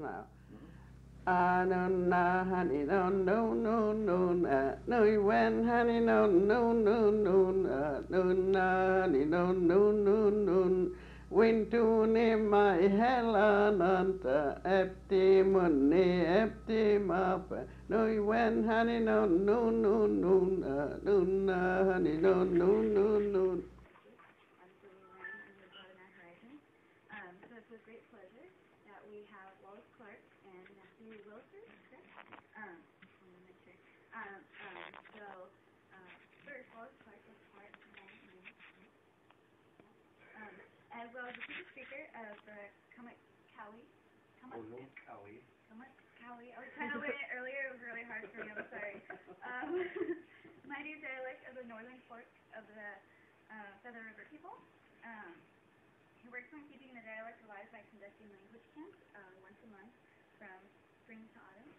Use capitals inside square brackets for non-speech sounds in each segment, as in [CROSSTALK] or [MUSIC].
now. Ah no na honey no no no no na no when honey no no no no na no na honey no no no no when to ne my hela nanta epti munni epti mapa no when honey no no no no no na honey no no no no it's with great pleasure that we have Wallace Clark and Matthew Williford? Um, sure. Um, um, so, uh, first, Wallace Clark is part of my name. Um, as well as the chief speaker of the Comet Cowie. Comet Cowie. I was trying to learn it earlier, it was really hard for me, I'm sorry. Um, [LAUGHS] Mighty dialect of the northern fork of the uh, Feather River people. Um, works on keeping the dialect alive by conducting language camps uh, once a month from spring to autumn.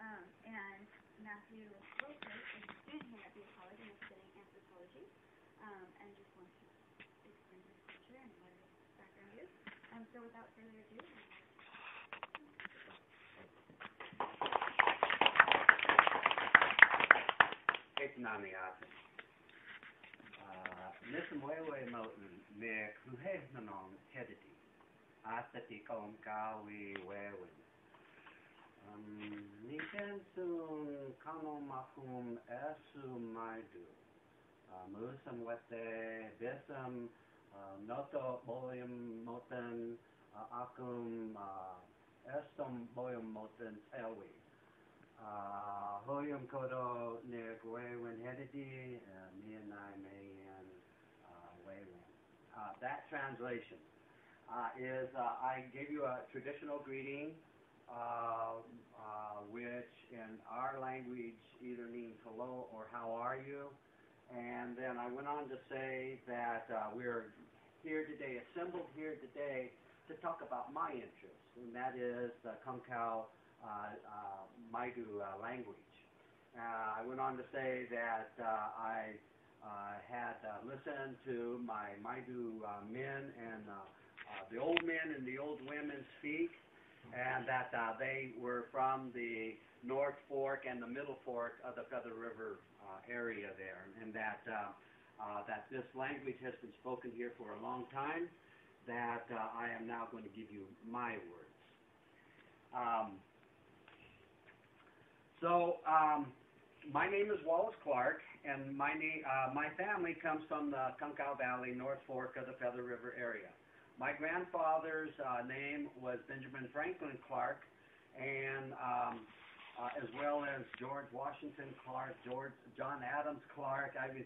Um, and Matthew Williford is a student here at Butte College and is studying anthropology um, and just wants to explain his culture and what his background is. Um, so without further ado, Etnamiat. Nismwewe mountain me kuhehnanon hedity. Asati kom kawi wewin. Nikensun kano mahum esu maidu. Musam wete besam noto boyum moten akum estom boyum moten elwi. Uh, Hoyum Kodo near Gwewin Hedidi, me and I Mayan Uh, that translation uh, is uh, I gave you a traditional greeting, uh, uh, which in our language either means hello or how are you. And then I went on to say that we're here today, assembled here today, to talk about my interest, and that is the Konkow Maidu language. I went on to say that I uh, had uh, listened to my Maidu uh, men and uh, uh, the old men and the old women speak, and that uh, they were from the North Fork and the Middle Fork of the Feather River uh, area there, and that uh, uh, that this language has been spoken here for a long time. That uh, I am now going to give you my words. Um, so, um, my name is Wallace Clark, and my name, uh, my family comes from the Konkow Valley, North Fork of the Feather River area. My grandfather's uh, name was Benjamin Franklin Clark, and um, uh, as well as George Washington Clark, George John Adams Clark. I was,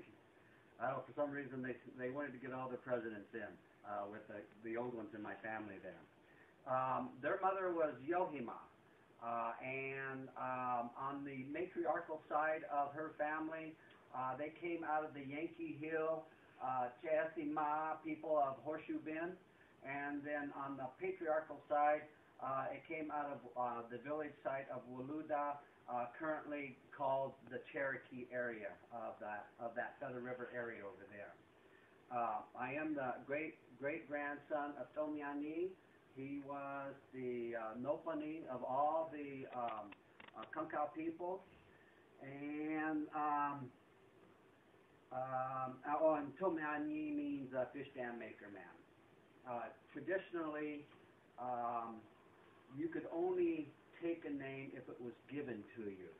I don't for some reason they they wanted to get all the presidents in uh, with the the old ones in my family there. Um, their mother was Yohima. Uh, and um, on the matriarchal side of her family, uh, they came out of the Yankee Hill, uh, Ma people of Horseshoe Bend. And then on the patriarchal side, uh, it came out of uh, the village site of Waluda, uh, currently called the Cherokee area of that, of that Feather River area over there. Uh, I am the great great grandson of Tomiani, he was the uh, Nopani of all the um, uh, Konkow people. And, um, um, oh, and Tomiani means uh, fish dam maker man. Uh, traditionally, um, you could only take a name if it was given to you.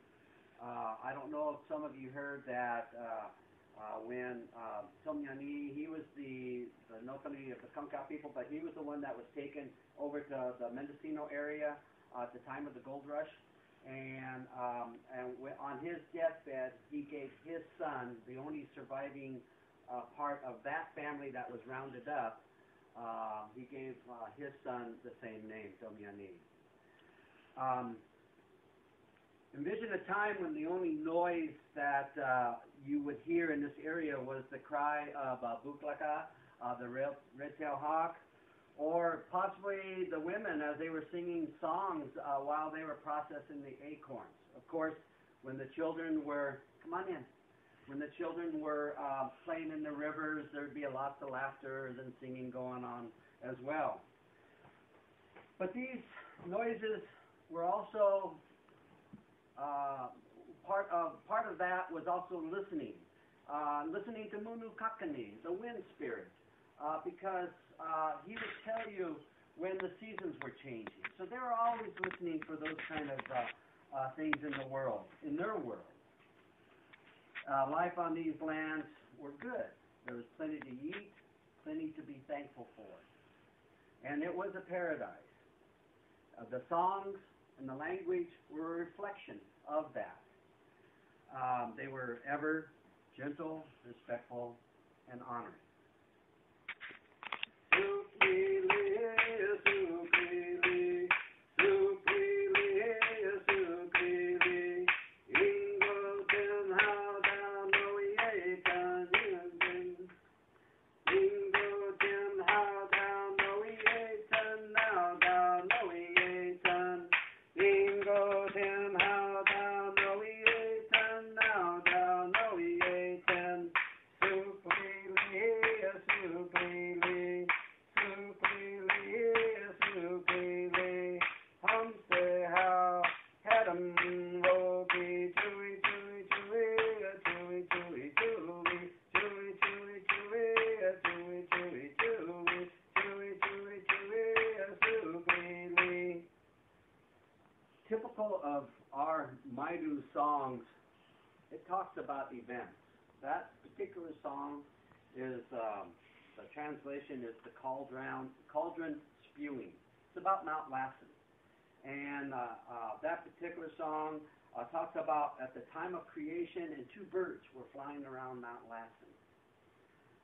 Uh, I don't know if some of you heard that uh, uh, when uh, Tomyani, he was the, the Nopani of the Konkow people, but he was the one that was taken over to the Mendocino area uh, at the time of the gold rush. And, um, and on his deathbed, he gave his son, the only surviving uh, part of that family that was rounded up, uh, he gave uh, his son the same name, Tomyani. Um, envision a time when the only noise that uh, you would hear in this area was the cry of uh, buklaka, uh, the red, red-tailed hawk, or possibly the women as they were singing songs uh, while they were processing the acorns. Of course, when the children were, come on in, when the children were uh, playing in the rivers, there'd be a lots of laughter and singing going on as well. But these noises were also uh, part of part of that was also listening, uh, listening to Munu Kakani, the wind spirit, uh, because uh, he would tell you when the seasons were changing. So they were always listening for those kind of uh, things in the world, in their world. Life on these lands were good. There was plenty to eat, plenty to be thankful for, and it was a paradise. The songs and the language were a reflection of that. Um, they were ever gentle, respectful, and honoring. Talks about events. That particular song is um, the translation is the cauldron cauldron spewing. It's about Mount Lassen. And uh, uh, that particular song uh, talks about at the time of creation, and two birds were flying around Mount Lassen.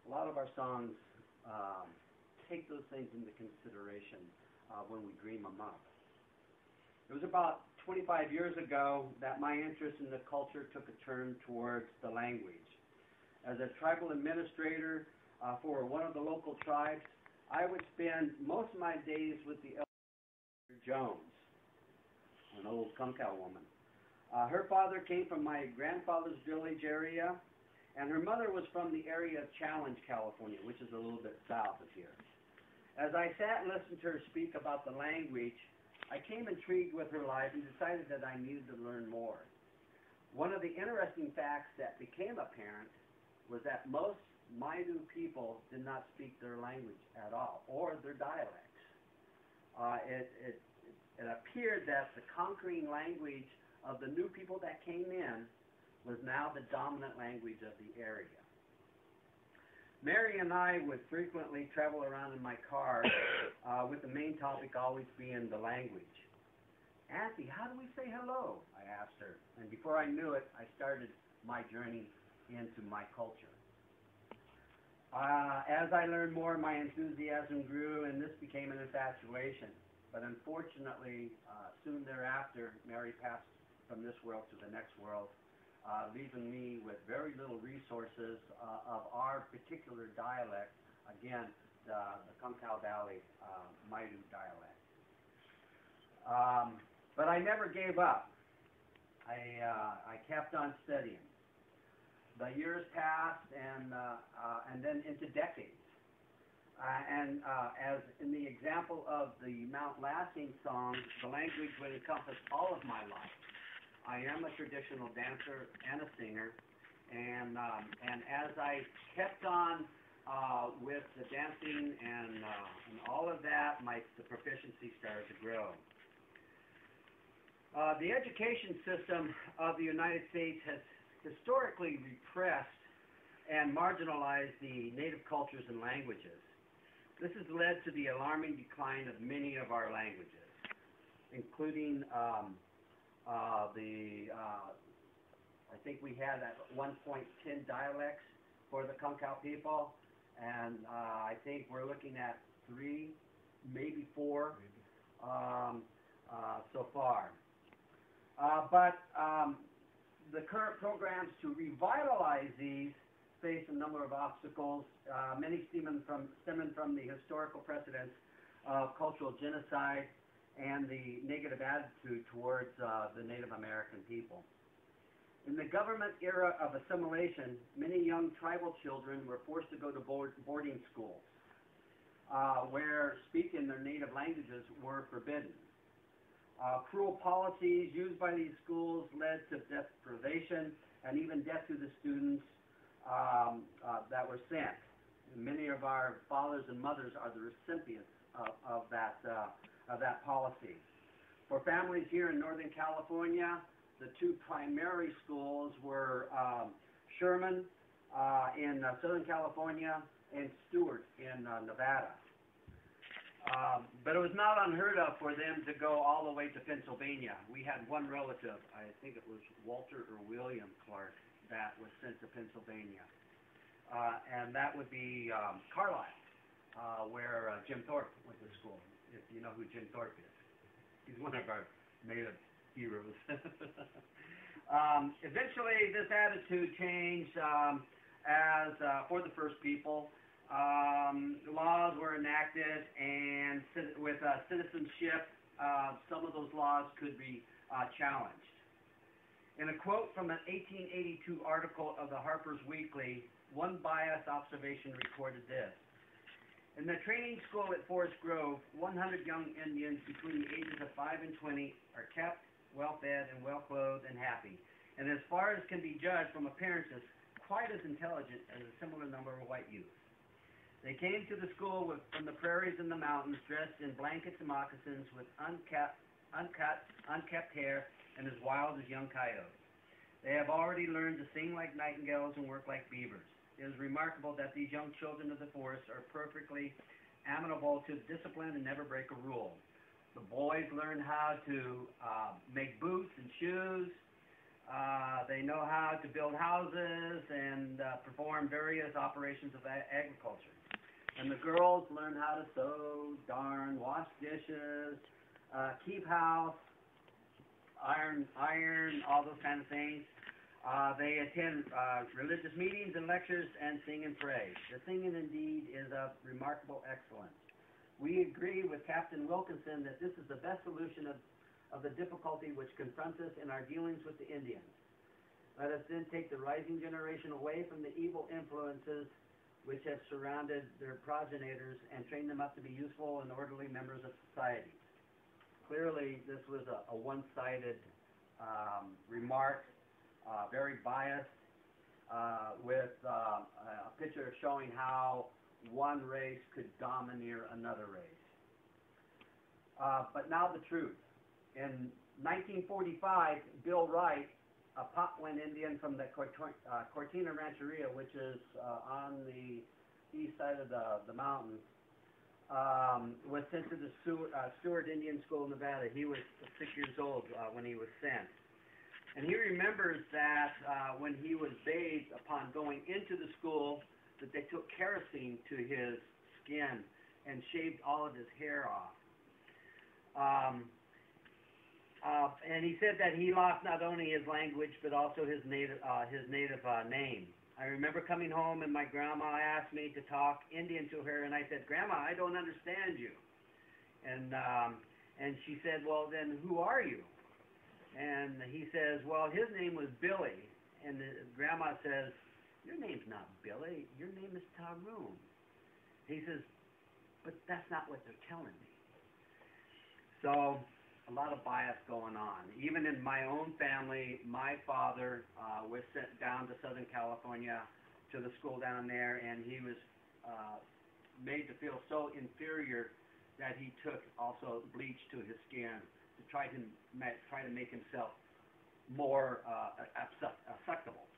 A lot of our songs um, take those things into consideration uh, when we dream them up. It was about 25 years ago that my interest in the culture took a turn towards the language. As a tribal administrator uh, for one of the local tribes, I would spend most of my days with the elder Jones an old Konkow woman. Uh, her father came from my grandfather's village area, and her mother was from the area of Challenge, California, which is a little bit south of here. As I sat and listened to her speak about the language, I came intrigued with her life and decided that I needed to learn more. One of the interesting facts that became apparent was that most Maidu people did not speak their language at all, or their dialects. Uh, it, it, it appeared that the conquering language of the new people that came in was now the dominant language of the area. Mary and I would frequently travel around in my car [COUGHS] uh, with the main topic always being the language. Auntie, how do we say hello? I asked her. And before I knew it, I started my journey into my culture. Uh, as I learned more, my enthusiasm grew, and this became an infatuation. But unfortunately, uh, soon thereafter, Mary passed from this world to the next world, uh, leaving me with very little resources uh, of our particular dialect, again, the, the Valley uh, Maidu dialect. Um, but I never gave up. I, uh, I kept on studying. The years passed, and, uh, uh, and then into decades. Uh, and uh, as in the example of the Mount Lassen song, the language would encompass all of my life. I am a traditional dancer and a singer, and um, and as I kept on uh, with the dancing and uh, and all of that, my the proficiency started to grow. Uh, the education system of the United States has historically repressed and marginalized the native cultures and languages. This has led to the alarming decline of many of our languages, including um, uh, the, uh, I think we had at one point 10 dialects for the Konkow people, and uh, I think we're looking at three, maybe four um, uh, so far. Uh, but um, the current programs to revitalize these face a number of obstacles, uh, many stemming from, stemming from the historical precedents of cultural genocide and the negative attitude towards uh, the Native American people. In the government era of assimilation, many young tribal children were forced to go to board, boarding schools uh, where speaking their native languages were forbidden. Uh, cruel policies used by these schools led to deprivation and even death to the students um, uh, that were sent. Many of our fathers and mothers are the recipients of, of that uh, of that policy. For families here in Northern California, the two primary schools were um, Sherman uh, in uh, Southern California and Stewart in uh, Nevada. Um, but it was not unheard of for them to go all the way to Pennsylvania. We had one relative, I think it was Walter or William Clark, that was sent to Pennsylvania. Uh, and that would be um, Carlisle, uh, where uh, Jim Thorpe went to school, if you know who Jim Thorpe is. He's one of our native heroes. [LAUGHS] um, eventually, this attitude changed um, as uh, for the first people um, laws were enacted, and with uh, citizenship, uh, some of those laws could be uh, challenged. In a quote from an 1882 article of the Harper's Weekly, one biased observation recorded this. In the training school at Forest Grove, 100 young Indians between the ages of 5 and 20 are kept, well fed, and well clothed and happy, and as far as can be judged from appearances, quite as intelligent as a similar number of white youths. They came to the school with, from the prairies and the mountains, dressed in blankets and moccasins, with uncut, uncut, unkept hair, and as wild as young coyotes. They have already learned to sing like nightingales and work like beavers. It is remarkable that these young children of the forest are perfectly amenable to discipline and never break a rule. The boys learn how to uh, make boots and shoes. Uh, they know how to build houses and uh, perform various operations of agriculture. And the girls learn how to sew, darn, wash dishes, uh, keep house, iron, iron, all those kind of things. Uh, they attend uh, religious meetings and lectures and sing and pray. The singing, indeed, is of remarkable excellence. We agree with Captain Wilkinson that this is the best solution of, of the difficulty which confronts us in our dealings with the Indians. Let us then take the rising generation away from the evil influences which have surrounded their progenitors and train them up to be useful and orderly members of society. Clearly, this was a, a one-sided um, remark, uh, very biased, uh, with uh, a picture showing how one race could domineer another race. Uh, but now the truth. In 1945, Bill Wright, a Patwin Indian from the uh, Cortina Rancheria, which is uh, on the east side of the, the mountains, um, was sent to the Stewart Indian School in Nevada. He was six years old when he was sent. And he remembers that uh, when he was bathed upon going into the school, that they took kerosene to his skin and shaved all of his hair off. Um, uh, and he said that he lost not only his language but also his native uh, his native uh, name. I remember coming home and my grandma asked me to talk Indian to her, and I said, "Grandma, I don't understand you." And um, and she said, "Well, then who are you?" And he says, "Well, his name was Billy." And the grandma says, "Your name's not Billy. Your name is Taroon." He says, "But that's not what they're telling me." So a lot of bias going on. Even in my own family, my father uh, was sent down to Southern California to the school down there, and he was uh, made to feel so inferior that he took also bleach to his skin to try to try to make himself more uh, acceptable.